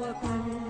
وطن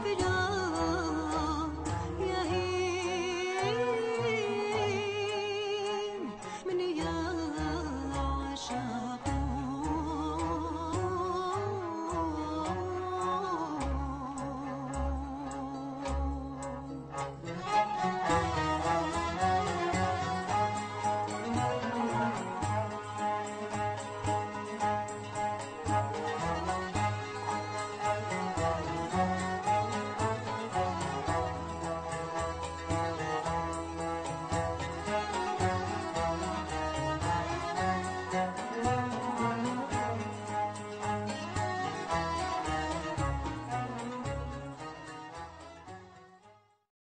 if you